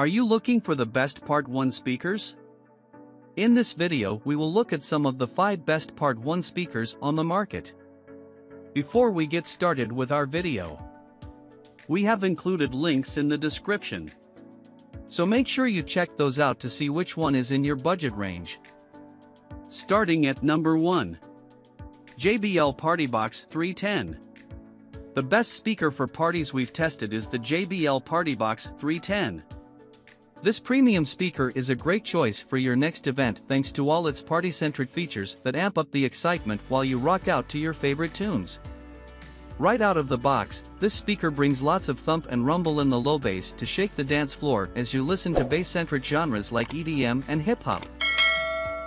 Are you looking for the best Part 1 speakers? In this video we will look at some of the 5 best Part 1 speakers on the market. Before we get started with our video, we have included links in the description. So make sure you check those out to see which one is in your budget range. Starting at number 1. JBL PartyBox 310. The best speaker for parties we've tested is the JBL PartyBox 310. This premium speaker is a great choice for your next event thanks to all its party-centric features that amp up the excitement while you rock out to your favorite tunes. Right out of the box, this speaker brings lots of thump and rumble in the low bass to shake the dance floor as you listen to bass-centric genres like EDM and hip-hop.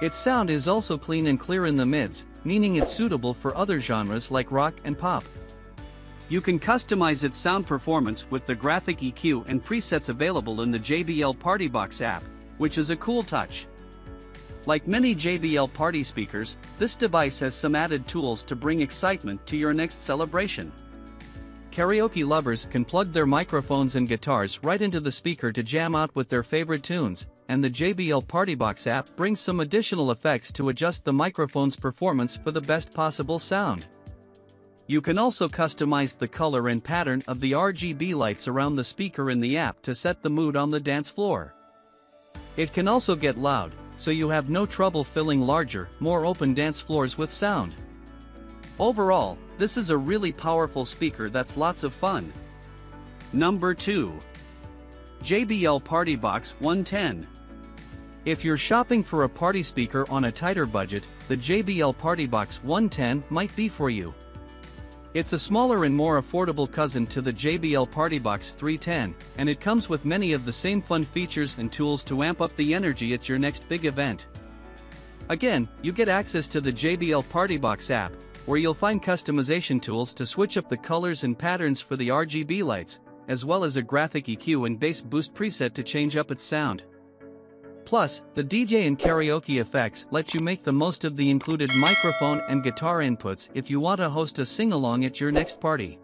Its sound is also clean and clear in the mids, meaning it's suitable for other genres like rock and pop. You can customize its sound performance with the graphic EQ and presets available in the JBL PartyBox app, which is a cool touch. Like many JBL party speakers, this device has some added tools to bring excitement to your next celebration. Karaoke lovers can plug their microphones and guitars right into the speaker to jam out with their favorite tunes, and the JBL PartyBox app brings some additional effects to adjust the microphone's performance for the best possible sound. You can also customize the color and pattern of the RGB lights around the speaker in the app to set the mood on the dance floor. It can also get loud, so you have no trouble filling larger, more open dance floors with sound. Overall, this is a really powerful speaker that's lots of fun. Number 2. JBL PartyBox 110. If you're shopping for a party speaker on a tighter budget, the JBL PartyBox 110 might be for you. It's a smaller and more affordable cousin to the JBL PartyBox 310, and it comes with many of the same fun features and tools to amp up the energy at your next big event. Again, you get access to the JBL PartyBox app, where you'll find customization tools to switch up the colors and patterns for the RGB lights, as well as a graphic EQ and bass boost preset to change up its sound. Plus, the DJ and karaoke effects let you make the most of the included microphone and guitar inputs if you want to host a sing-along at your next party.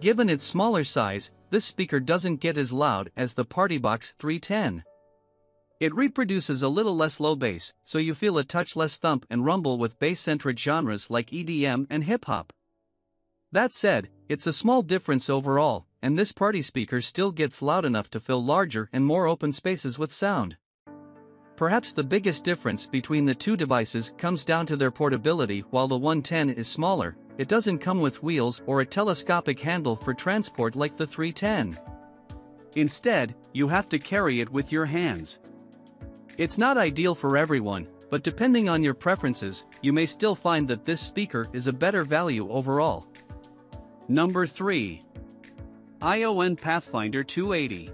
Given its smaller size, this speaker doesn't get as loud as the PartyBox 310. It reproduces a little less low bass, so you feel a touch less thump and rumble with bass-centric genres like EDM and hip-hop. That said, it's a small difference overall, and this party speaker still gets loud enough to fill larger and more open spaces with sound. Perhaps the biggest difference between the two devices comes down to their portability while the 110 is smaller, it doesn't come with wheels or a telescopic handle for transport like the 310. Instead, you have to carry it with your hands. It's not ideal for everyone, but depending on your preferences, you may still find that this speaker is a better value overall. Number 3. ION Pathfinder 280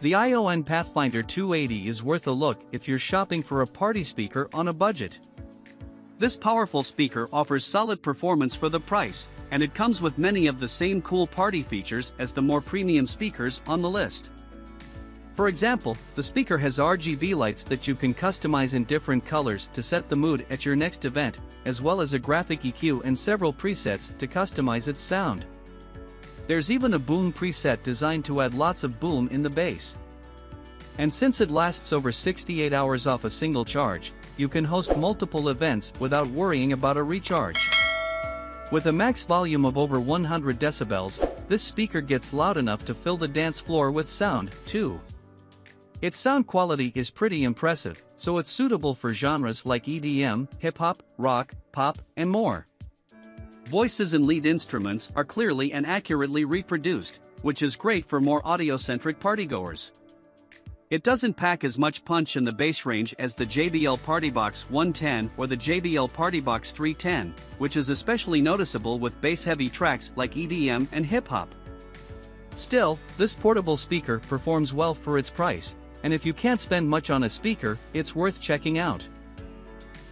the ION Pathfinder 280 is worth a look if you're shopping for a party speaker on a budget. This powerful speaker offers solid performance for the price, and it comes with many of the same cool party features as the more premium speakers on the list. For example, the speaker has RGB lights that you can customize in different colors to set the mood at your next event, as well as a graphic EQ and several presets to customize its sound. There's even a boom preset designed to add lots of boom in the bass. And since it lasts over 68 hours off a single charge, you can host multiple events without worrying about a recharge. With a max volume of over 100 decibels, this speaker gets loud enough to fill the dance floor with sound, too. Its sound quality is pretty impressive, so it's suitable for genres like EDM, hip-hop, rock, pop, and more. Voices and lead instruments are clearly and accurately reproduced, which is great for more audio-centric partygoers. It doesn't pack as much punch in the bass range as the JBL PartyBox 110 or the JBL PartyBox 310, which is especially noticeable with bass-heavy tracks like EDM and hip-hop. Still, this portable speaker performs well for its price, and if you can't spend much on a speaker, it's worth checking out.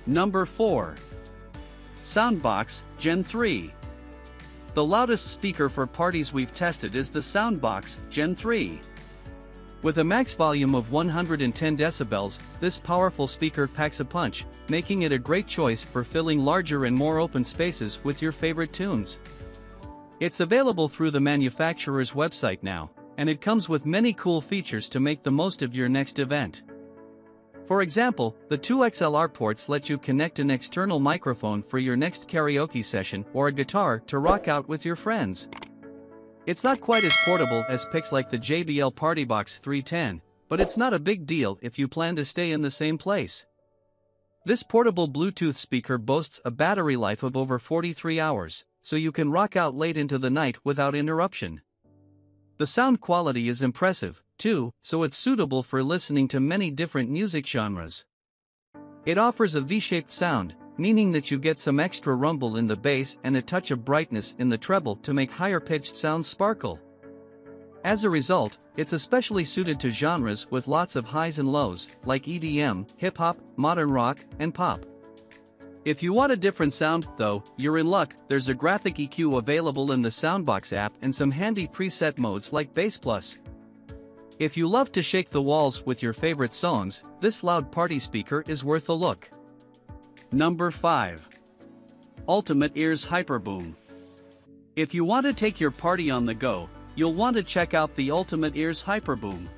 Number 4. Soundboks, Gen 3. The loudest speaker for parties we've tested is the Soundboks, Gen 3. With a max volume of 110 decibels, this powerful speaker packs a punch, making it a great choice for filling larger and more open spaces with your favorite tunes. It's available through the manufacturer's website now, and it comes with many cool features to make the most of your next event. For example, the two XLR ports let you connect an external microphone for your next karaoke session or a guitar to rock out with your friends. It's not quite as portable as picks like the JBL PartyBox 310, but it's not a big deal if you plan to stay in the same place. This portable Bluetooth speaker boasts a battery life of over 43 hours, so you can rock out late into the night without interruption. The sound quality is impressive, too, so it's suitable for listening to many different music genres. It offers a V-shaped sound, meaning that you get some extra rumble in the bass and a touch of brightness in the treble to make higher-pitched sounds sparkle. As a result, it's especially suited to genres with lots of highs and lows, like EDM, hip-hop, modern rock, and pop. If you want a different sound, though, you're in luck, there's a graphic EQ available in the Soundboks app and some handy preset modes like Bass Plus. If you love to shake the walls with your favorite songs, this loud party speaker is worth a look. Number 5. Ultimate Ears Hyperboom. If you want to take your party on the go, you'll want to check out the Ultimate Ears Hyperboom.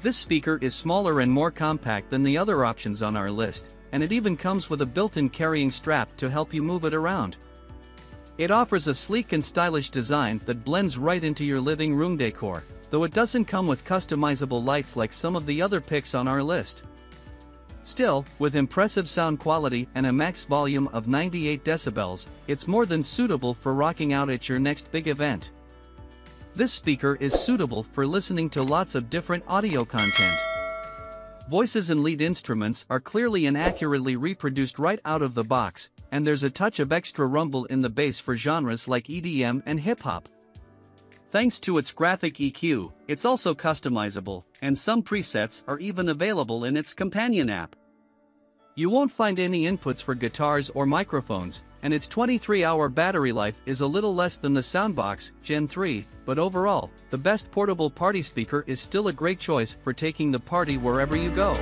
This speaker is smaller and more compact than the other options on our list, and it even comes with a built-in carrying strap to help you move it around. It offers a sleek and stylish design that blends right into your living room decor, though it doesn't come with customizable lights like some of the other picks on our list. Still, with impressive sound quality and a max volume of 98 decibels, it's more than suitable for rocking out at your next big event. This speaker is suitable for listening to lots of different audio content. Voices and lead instruments are clearly and accurately reproduced right out of the box, and there's a touch of extra rumble in the bass for genres like EDM and hip hop. Thanks to its graphic EQ, it's also customizable, and some presets are even available in its companion app. You won't find any inputs for guitars or microphones, and its 23-hour battery life is a little less than the Soundboks Gen 3, but overall, the best portable party speaker is still a great choice for taking the party wherever you go.